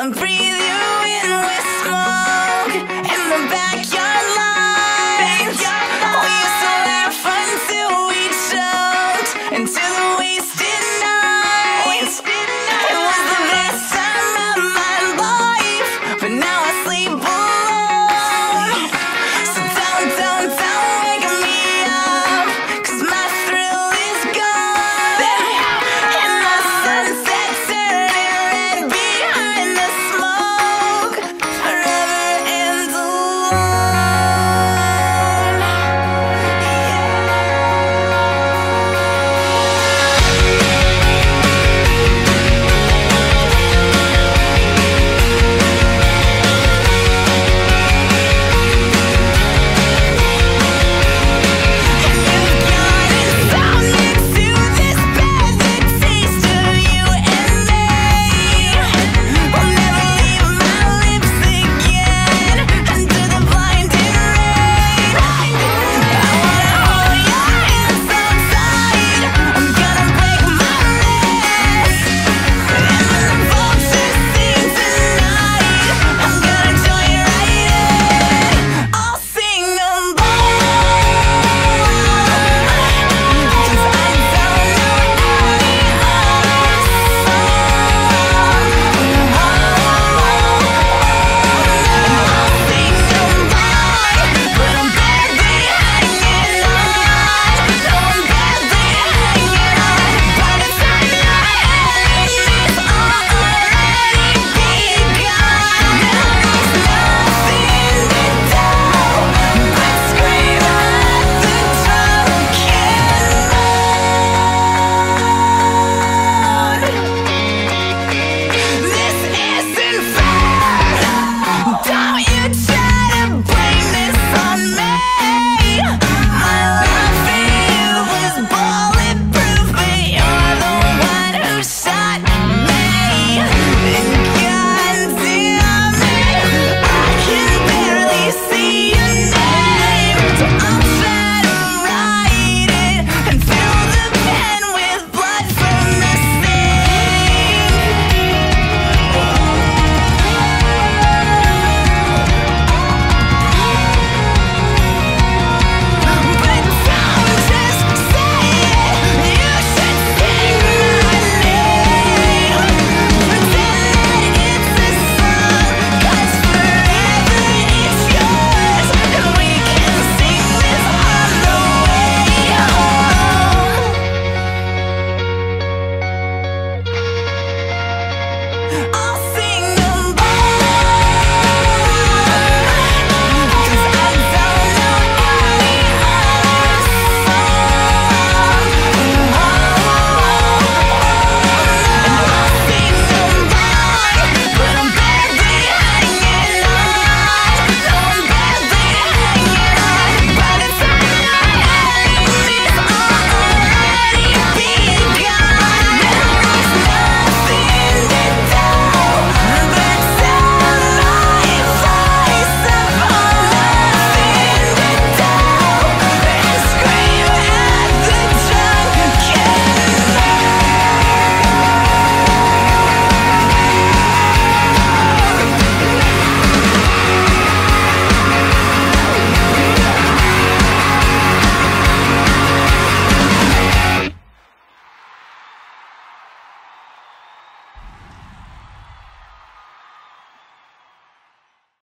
and breathe you.